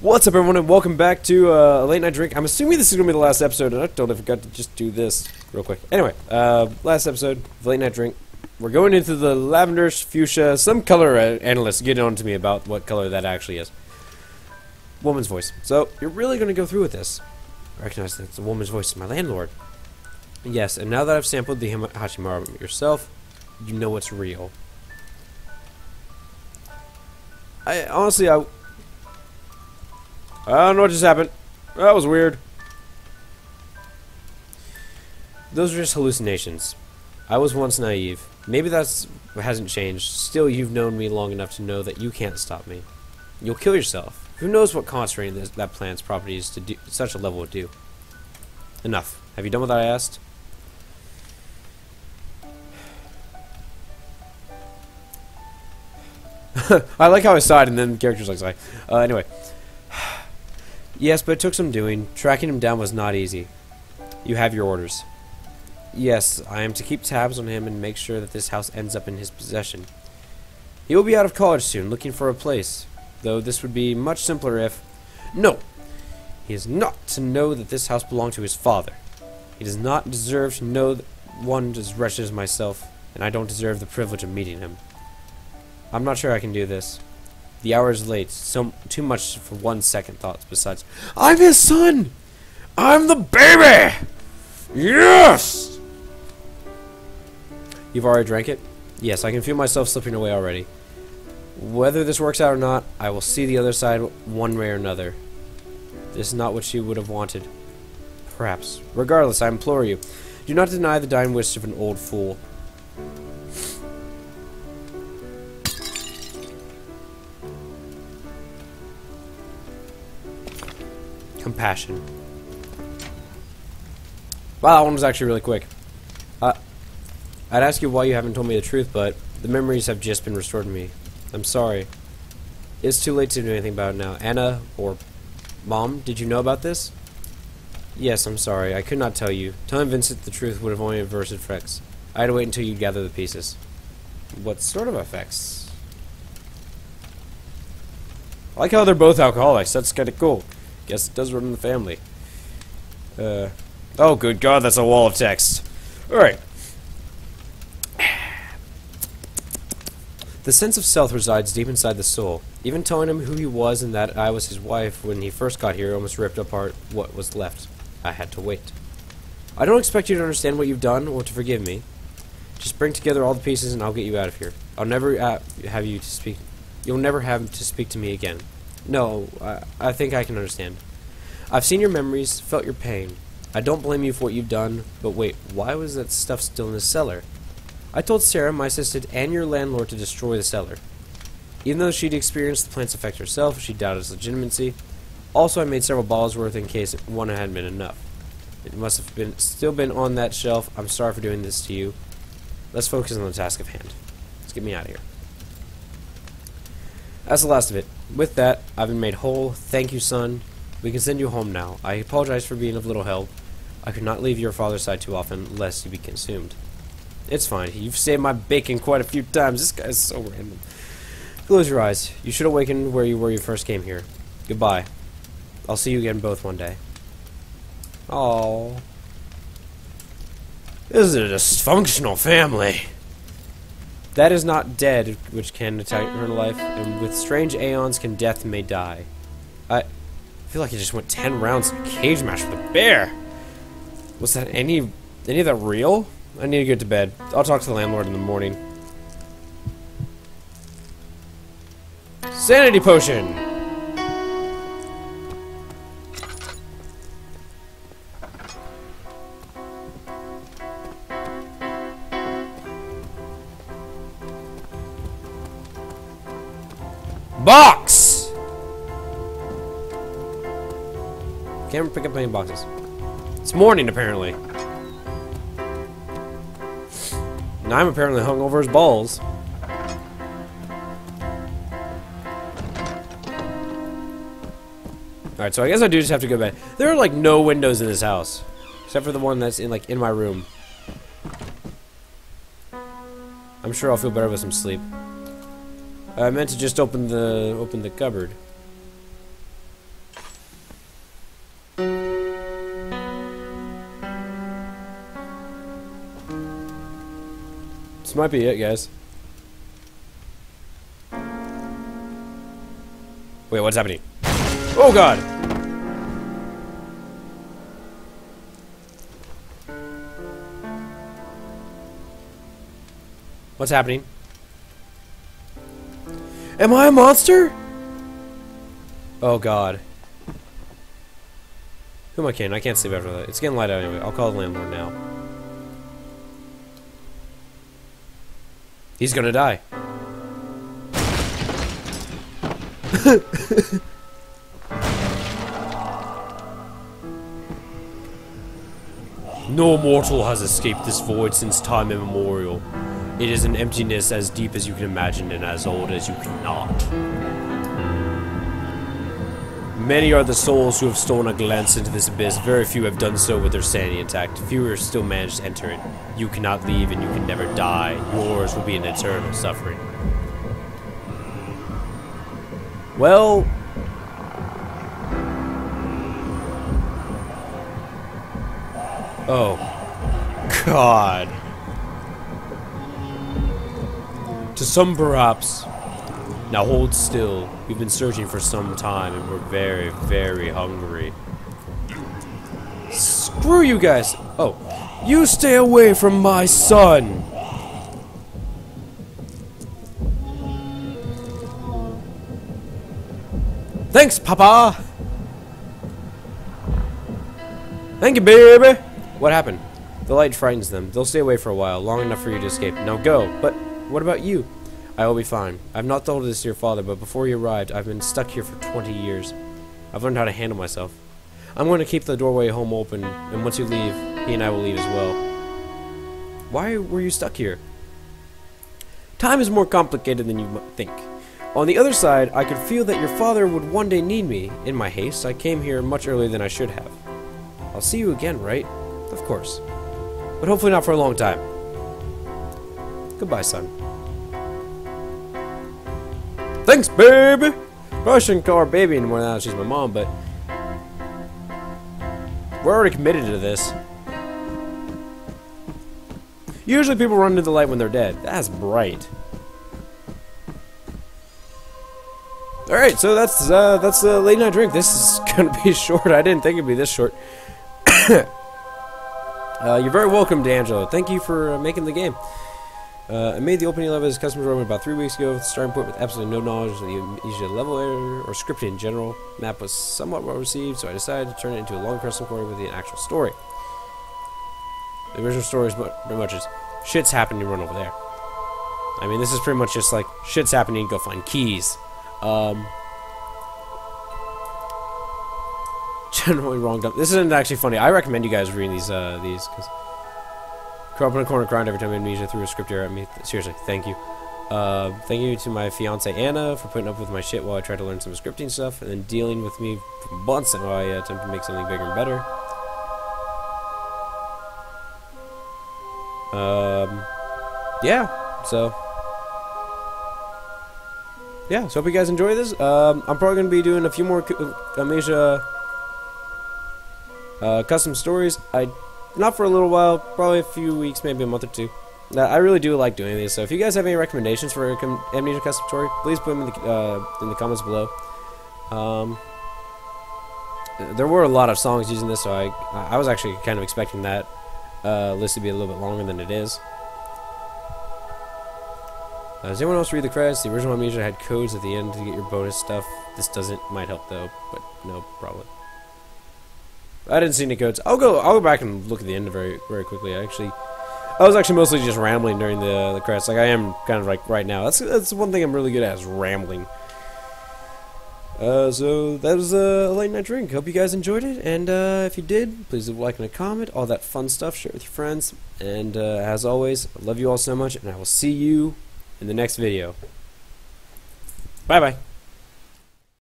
What's up, everyone, and welcome back to uh, late night drink. I'm assuming this is gonna be the last episode, and I totally forgot to just do this real quick. Anyway, uh, last episode, of late night drink. We're going into the lavender fuchsia. Some color uh, analyst getting on to me about what color that actually is. Woman's voice. So you're really gonna go through with this? I recognize that it's a woman's voice. My landlord. Yes, and now that I've sampled the Hima- yourself, you know it's real. I honestly, I I don't know what just happened. That was weird. Those are just hallucinations. I was once naive. Maybe that's hasn't changed. Still, you've known me long enough to know that you can't stop me. You'll kill yourself. Who knows what concentrating this, that plant's properties to do, such a level would do? Enough. Have you done what I asked? I like how I sighed and then the character's like, sigh. Uh, anyway. Yes, but it took some doing. Tracking him down was not easy. You have your orders. Yes, I am to keep tabs on him and make sure that this house ends up in his possession. He will be out of college soon, looking for a place. Though this would be much simpler if... No! He is not to know that this house belonged to his father. He does not deserve to know that one as wretched as myself, and I don't deserve the privilege of meeting him. I'm not sure I can do this. The hour is late. So too much for one second thoughts. Besides, I'm his son. I'm the baby. Yes. You've already drank it. Yes, I can feel myself slipping away already. Whether this works out or not, I will see the other side one way or another. This is not what she would have wanted. Perhaps. Regardless, I implore you, do not deny the dying wish of an old fool. Compassion. Wow, that one was actually really quick. Uh, I'd ask you why you haven't told me the truth, but the memories have just been restored to me. I'm sorry. It's too late to do anything about it now. Anna, or Mom, did you know about this? Yes, I'm sorry. I could not tell you. Telling Vincent the truth would have only adverse effects. I had to wait until you gather the pieces. What sort of effects? I like how they're both alcoholics. That's kind of cool. Guess it does run in the family. Uh, oh, good God, that's a wall of text. Alright. The sense of self resides deep inside the soul. Even telling him who he was and that I was his wife when he first got here almost ripped apart what was left. I had to wait. I don't expect you to understand what you've done or to forgive me. Just bring together all the pieces and I'll get you out of here. I'll never uh, have you to speak. You'll never have to speak to me again. No, I, I think I can understand. I've seen your memories, felt your pain. I don't blame you for what you've done, but wait, why was that stuff still in the cellar? I told Sarah, my assistant, and your landlord to destroy the cellar. Even though she'd experienced the plant's effect herself, she doubted its legitimacy. Also, I made several bottles worth in case one hadn't been enough. It must have been still been on that shelf. I'm sorry for doing this to you. Let's focus on the task of hand. Let's get me out of here. That's the last of it. With that, I've been made whole. Thank you, son. We can send you home now. I apologize for being of little help. I could not leave your father's side too often, lest you be consumed. It's fine. You've saved my bacon quite a few times. This guy's so random. Close your eyes. You should awaken where you were you first came here. Goodbye. I'll see you again both one day. Oh. This is a dysfunctional family. That is not dead, which can attack her um, life, and with strange aeons can death may die. I feel like I just went ten rounds in a cage match with a bear. Was that any any of that real? I need to get to bed. I'll talk to the landlord in the morning. Sanity potion! Box! Can't pick up any boxes. It's morning, apparently. And I'm apparently hung over his balls. Alright, so I guess I do just have to go bed. There are, like, no windows in this house. Except for the one that's in, like, in my room. I'm sure I'll feel better with some sleep. Uh, I meant to just open the open the cupboard. This might be it, guys. Wait, what's happening? Oh god! What's happening? Am I a monster? Oh god. Who am I kidding? I can't sleep after that. It's getting light out anyway. I'll call the landlord now. He's gonna die. no mortal has escaped this void since time immemorial. It is an emptiness as deep as you can imagine and as old as you cannot. Many are the souls who have stolen a glance into this abyss. Very few have done so with their sanity intact. Fewer still manage to enter it. You cannot leave and you can never die. Yours will be an eternal suffering. Well... Oh. God. To some perhaps. Now hold still. We've been searching for some time and we're very, very hungry. Screw you guys! Oh. You stay away from my son! Thanks, Papa! Thank you, baby! What happened? The light frightens them. They'll stay away for a while, long enough for you to escape. Now go. But what about you? I will be fine. I've not told this to your father, but before you arrived, I've been stuck here for 20 years. I've learned how to handle myself. I'm going to keep the doorway home open, and once you leave, he and I will leave as well. Why were you stuck here? Time is more complicated than you think. On the other side, I could feel that your father would one day need me. In my haste, I came here much earlier than I should have. I'll see you again, right? Of course. But hopefully not for a long time. Goodbye, son. Thanks, baby! Probably shouldn't call her baby anymore now she's my mom, but... We're already committed to this. Usually people run into the light when they're dead. That's bright. Alright, so that's uh, that's the late night drink. This is gonna be short. I didn't think it'd be this short. uh, you're very welcome, D'Angelo. Thank you for uh, making the game. Uh, I made the opening level as customer room about three weeks ago starting point with absolutely no knowledge of the Amnesia level editor or scripting in general. Map was somewhat well received, so I decided to turn it into a long custom story with the actual story. The original story is pretty much just shit's happening, run over there. I mean, this is pretty much just like shit's happening, go find keys. Um, generally wrong. This isn't actually funny. I recommend you guys reading these uh, these because curl up in a corner, grind every time amnesia threw a script error at me. Seriously, thank you. Uh, thank you to my fiance Anna for putting up with my shit while I tried to learn some scripting stuff, and then dealing with me for months while I uh, attempt to make something bigger and better. Um, yeah, so yeah, so hope you guys enjoy this. Um, I'm probably going to be doing a few more Amnesia uh, custom stories. I not for a little while, probably a few weeks, maybe a month or two. Uh, I really do like doing these. So if you guys have any recommendations for Amnesia custom story, please put them in the uh, in the comments below. Um, there were a lot of songs using this, so I I was actually kind of expecting that uh, list to be a little bit longer than it is. Uh, does anyone else read the credits? The original Amnesia had codes at the end to get your bonus stuff. This doesn't. Might help though, but no, probably. I didn't see any codes. I'll go. I'll go back and look at the end very, very quickly. Actually, I was actually mostly just rambling during the the credits, like I am kind of like right now. That's that's one thing I'm really good at is rambling. Uh, so that was a late night drink. Hope you guys enjoyed it, and uh, if you did, please leave a like and a comment, all that fun stuff. Share it with your friends, and uh, as always, I love you all so much, and I will see you in the next video. Bye bye.